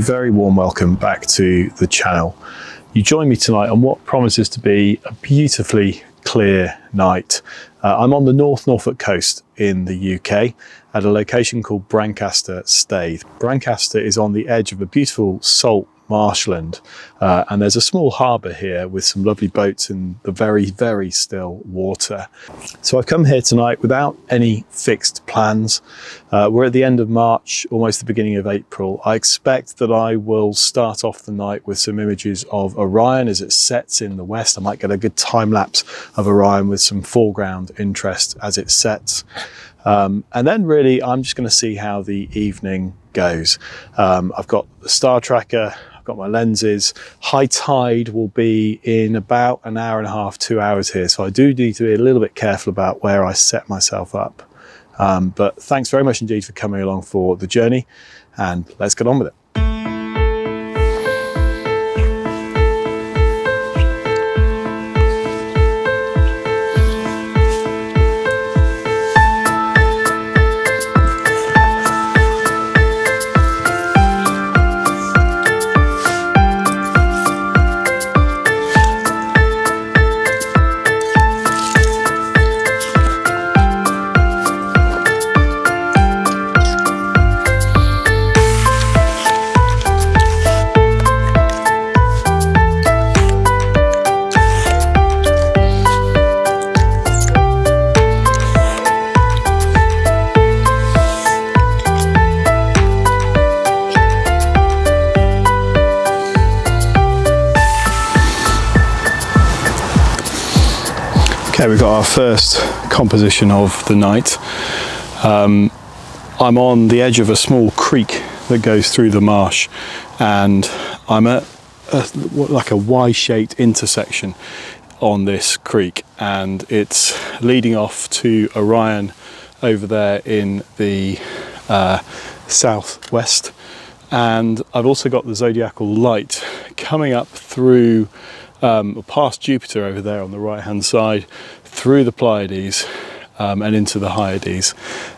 very warm welcome back to the channel. You join me tonight on what promises to be a beautifully clear night. Uh, I'm on the North Norfolk coast in the UK at a location called Brancaster Staithe. Brancaster is on the edge of a beautiful salt marshland. Uh, and there's a small harbour here with some lovely boats in the very very still water. So I've come here tonight without any fixed plans. Uh, we're at the end of March almost the beginning of April. I expect that I will start off the night with some images of Orion as it sets in the west. I might get a good time lapse of Orion with some foreground interest as it sets. Um, and then really I'm just going to see how the evening goes. Um, I've got the star tracker, got my lenses. High tide will be in about an hour and a half, two hours here. So I do need to be a little bit careful about where I set myself up. Um, but thanks very much indeed for coming along for the journey and let's get on with it. Okay, we've got our first composition of the night. Um, I'm on the edge of a small creek that goes through the marsh and I'm at a, like a Y-shaped intersection on this creek and it's leading off to Orion over there in the uh, southwest and I've also got the zodiacal light coming up through um, past Jupiter over there on the right hand side, through the Pleiades um, and into the Hyades.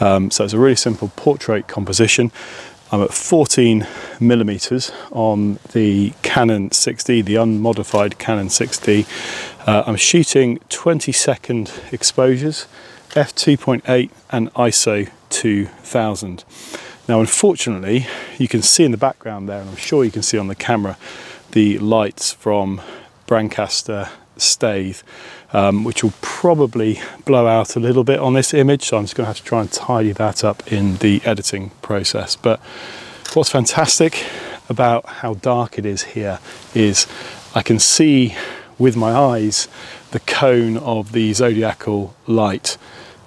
Um, so it's a really simple portrait composition. I'm at 14 millimeters on the Canon 6D, the unmodified Canon 6D. Uh, I'm shooting 20 second exposures, f2.8 and ISO 2000. Now, unfortunately, you can see in the background there, and I'm sure you can see on the camera, the lights from Brancaster Staithe, um, which will probably blow out a little bit on this image. So I'm just going to have to try and tidy that up in the editing process. But what's fantastic about how dark it is here is I can see with my eyes the cone of the zodiacal light.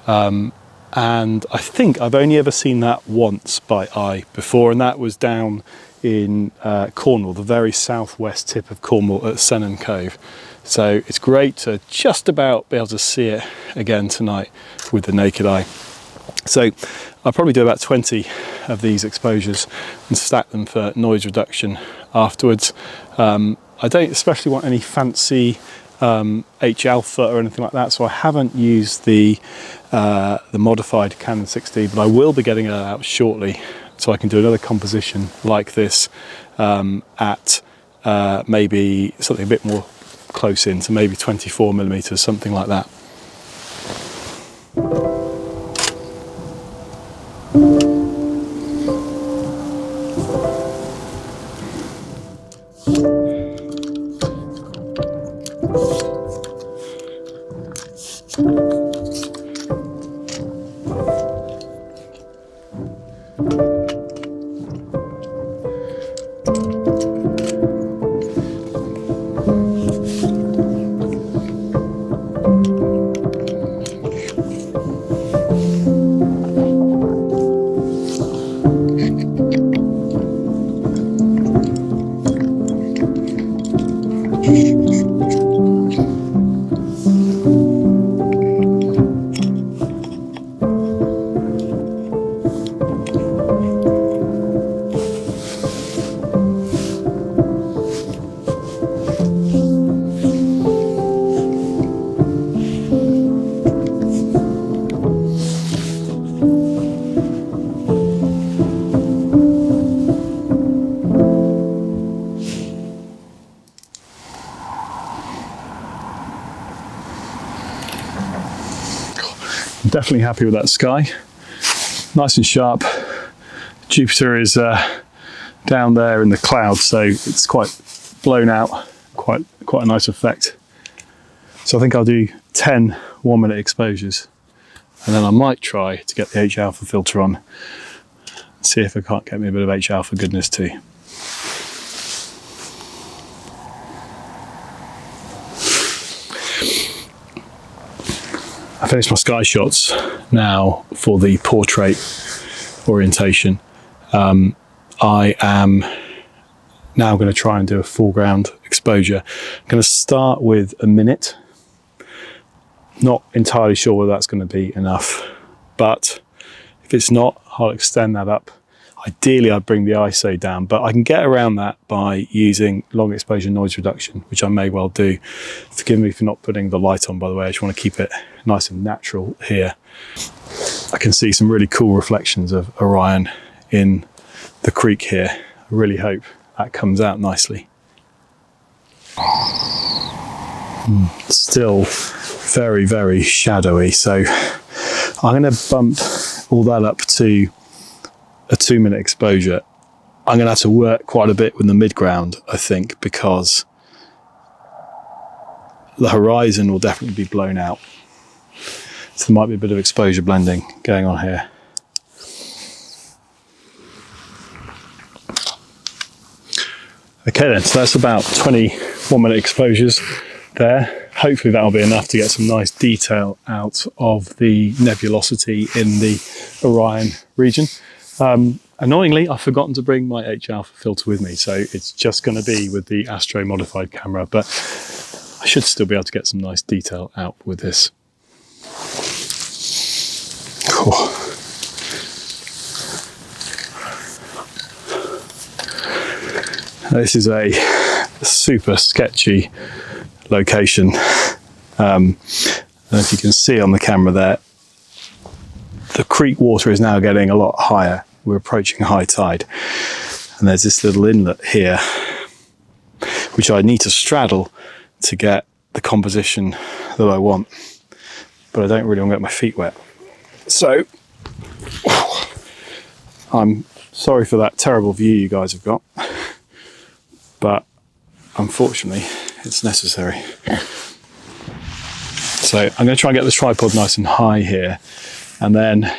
Um, and I think I've only ever seen that once by eye before, and that was down in uh, Cornwall, the very southwest tip of Cornwall at Sennen Cove. So it's great to just about be able to see it again tonight with the naked eye. So I'll probably do about 20 of these exposures and stack them for noise reduction afterwards. Um, I don't especially want any fancy um, H alpha or anything like that, so I haven't used the uh, the modified Canon 6D, but I will be getting it out shortly so I can do another composition like this um, at uh, maybe something a bit more close in, so maybe 24 millimeters, something like that. Definitely happy with that sky. Nice and sharp. Jupiter is uh, down there in the clouds, so it's quite blown out, quite, quite a nice effect. So I think I'll do 10 one minute exposures and then I might try to get the H alpha filter on, see if I can't get me a bit of H alpha goodness too. Finished my sky shots now for the portrait orientation. Um, I am now going to try and do a foreground exposure. I'm going to start with a minute. Not entirely sure whether that's going to be enough, but if it's not, I'll extend that up. Ideally, I'd bring the ISO down, but I can get around that by using long exposure noise reduction, which I may well do. Forgive me for not putting the light on, by the way. I just want to keep it nice and natural here. I can see some really cool reflections of Orion in the creek here. I really hope that comes out nicely. Hmm, still very, very shadowy. So I'm going to bump all that up to a two minute exposure. I'm going to have to work quite a bit with the midground, I think, because the horizon will definitely be blown out. So there might be a bit of exposure blending going on here. Okay then, so that's about 21 minute exposures there. Hopefully that'll be enough to get some nice detail out of the nebulosity in the Orion region. Um, annoyingly, I've forgotten to bring my H alpha filter with me, so it's just going to be with the Astro modified camera, but I should still be able to get some nice detail out with this. Cool. This is a super sketchy location. Um, and if you can see on the camera there, the creek water is now getting a lot higher. We're approaching high tide. And there's this little inlet here, which I need to straddle to get the composition that I want. But I don't really want to get my feet wet. So, I'm sorry for that terrible view you guys have got but unfortunately it's necessary. So I'm going to try and get this tripod nice and high here and then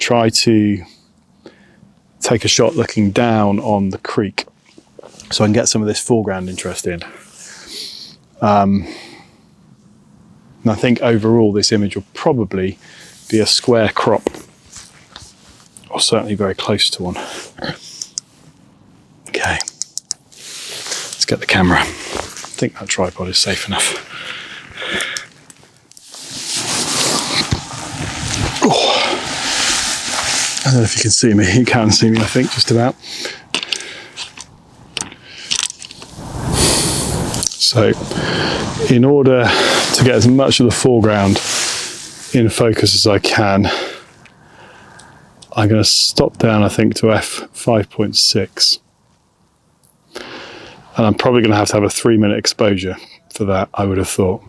try to take a shot looking down on the creek so I can get some of this foreground interest in. Um, and I think overall this image will probably be a square crop or certainly very close to one. Okay, let's get the camera. I think that tripod is safe enough. I don't know if you can see me. You can see me, I think, just about. So, in order to get as much of the foreground in focus as I can, I'm going to stop down, I think, to f5.6 and I'm probably going to have to have a three minute exposure for that, I would have thought.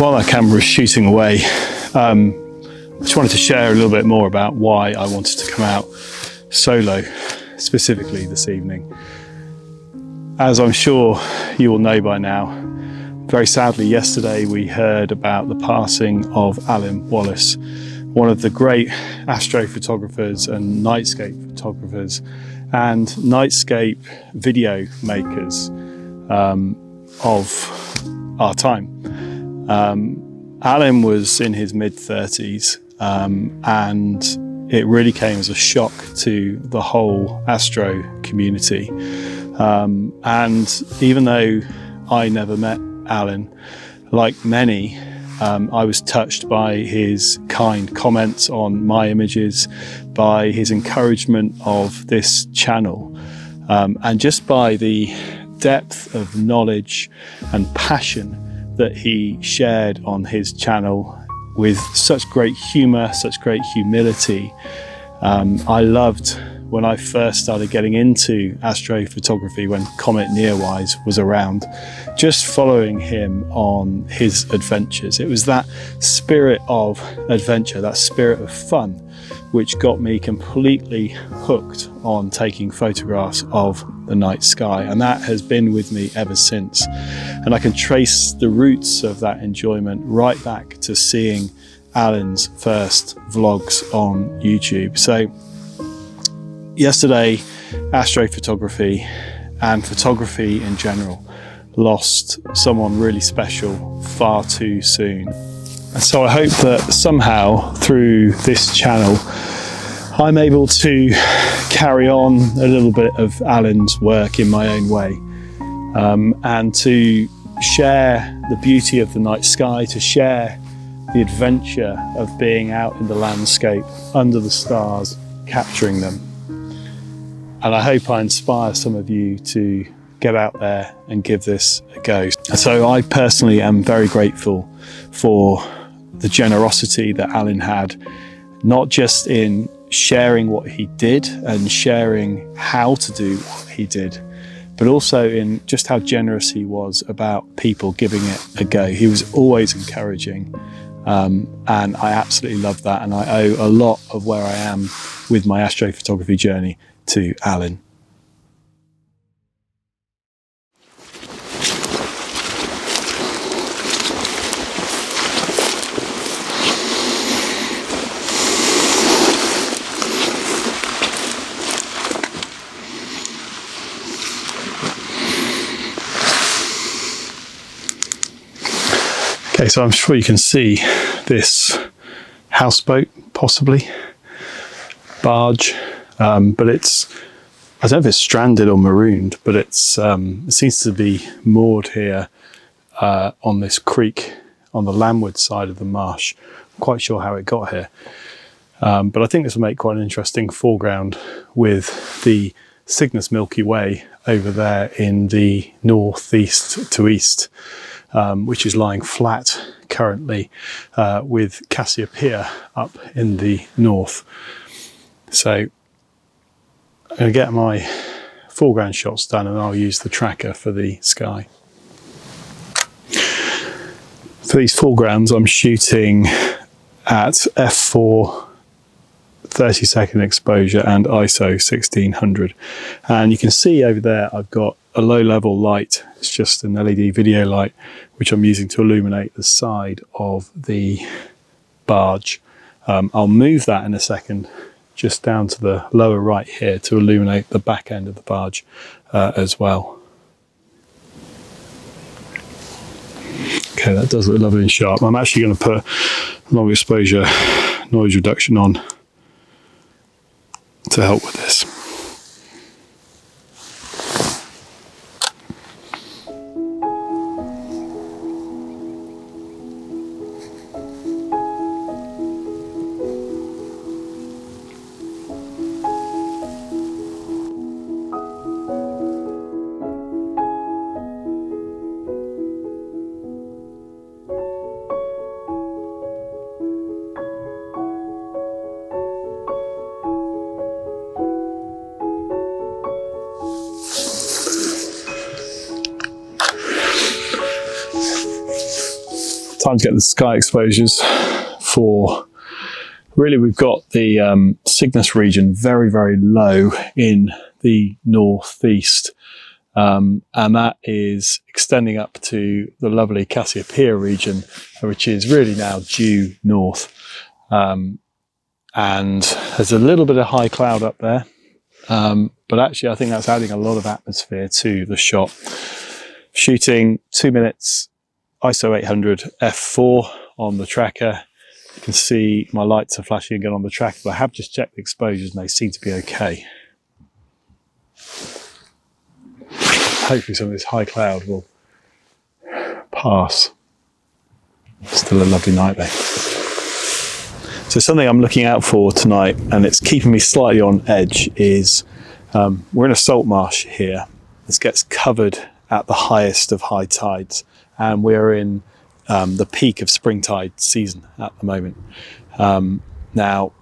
While that camera is shooting away, um, I just wanted to share a little bit more about why I wanted to come out solo, specifically this evening. As I'm sure you will know by now, very sadly yesterday we heard about the passing of Alyn Wallace, one of the great astrophotographers and nightscape photographers and nightscape video makers um, of our time. Um, Alyn was in his mid 30s um, and it really came as a shock to the whole astro community. Um, and even though I never met Alyn, like many, um, I was touched by his kind comments on my images, by his encouragement of this channel, um, and just by the depth of knowledge and passion that he shared on his channel with such great humour, such great humility. Um, I loved when I first started getting into astrophotography when Comet NEOWISE was around, just following him on his adventures. It was that spirit of adventure, that spirit of fun, which got me completely hooked on taking photographs of the night sky. And that has been with me ever since. And I can trace the roots of that enjoyment right back to seeing Alyn's first vlogs on YouTube. So yesterday, astrophotography and photography in general lost someone really special far too soon. So I hope that somehow through this channel, I'm able to carry on a little bit of Alyn's work in my own way um, and to share the beauty of the night sky, to share the adventure of being out in the landscape under the stars, capturing them. And I hope I inspire some of you to get out there and give this a go. So I personally am very grateful for the generosity that Alyn had, not just in sharing what he did and sharing how to do what he did, but also in just how generous he was about people giving it a go. He was always encouraging. Um, and I absolutely love that. And I owe a lot of where I am with my astrophotography journey to Alyn. Okay, so I'm sure you can see this houseboat, possibly. Barge, um, but it's I don't know if it's stranded or marooned, but it's um, it seems to be moored here uh, on this creek on the landward side of the marsh. I'm quite sure how it got here, um, but I think this will make quite an interesting foreground with the Cygnus Milky Way over there in the northeast to east um, which is lying flat currently uh, with Cassiopeia up in the north. So I'm going to get my foreground shots done and I'll use the tracker for the sky. For these foregrounds I'm shooting at f4 30 second exposure and ISO 1600 and you can see over there I've got a low level light. It's just an LED video light, which I'm using to illuminate the side of the barge. Um, I'll move that in a second, just down to the lower right here to illuminate the back end of the barge uh, as well. Okay, that does look lovely and sharp. I'm actually going to put long exposure noise reduction on to help with time to get the sky exposures for really we've got the um, Cygnus region very, very low in the northeast. Um, and that is extending up to the lovely Cassiopeia region, which is really now due north. Um, and there's a little bit of high cloud up there, um, but actually I think that's adding a lot of atmosphere to the shot. Shooting two minutes ISO 800 f4 on the tracker. You can see my lights are flashing again on the tracker, but I have just checked the exposures and they seem to be okay. Hopefully some of this high cloud will pass. Still a lovely night though. So something I'm looking out for tonight, and it's keeping me slightly on edge, is um, we're in a salt marsh here. This gets covered at the highest of high tides and we're in um, the peak of springtide season at the moment. Um, now,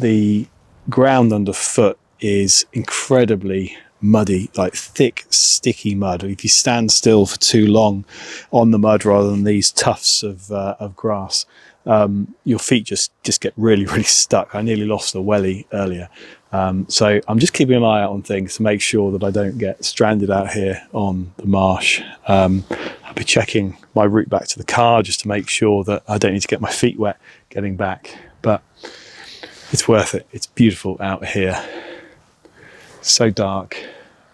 the ground underfoot is incredibly muddy, like thick, sticky mud. If you stand still for too long on the mud rather than these tufts of, uh, of grass, um, your feet just, just get really, really stuck. I nearly lost a welly earlier. Um, so I'm just keeping an eye out on things to make sure that I don't get stranded out here on the marsh. Um, I'll be checking my route back to the car just to make sure that I don't need to get my feet wet getting back. But it's worth it. It's beautiful out here. So dark,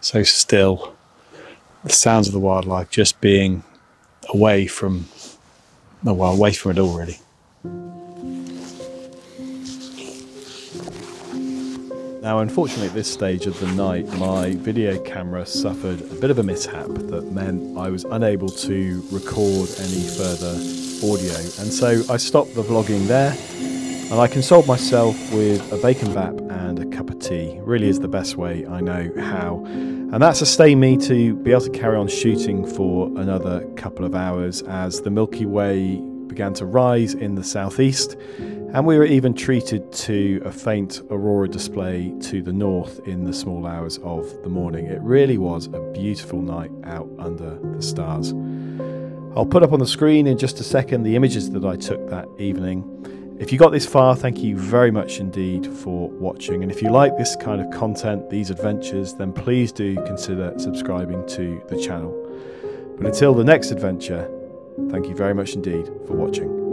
so still. The sounds of the wildlife just being away from, well, away from it all really. Now, unfortunately, at this stage of the night, my video camera suffered a bit of a mishap that meant I was unable to record any further audio. And so I stopped the vlogging there and I consoled myself with a bacon bap and a cup of tea. Really is the best way I know how. And that sustained me to be able to carry on shooting for another couple of hours as the Milky Way began to rise in the southeast and we were even treated to a faint aurora display to the north in the small hours of the morning. It really was a beautiful night out under the stars. I'll put up on the screen in just a second the images that I took that evening. If you got this far, thank you very much indeed for watching. And if you like this kind of content, these adventures, then please do consider subscribing to the channel. But until the next adventure, thank you very much indeed for watching.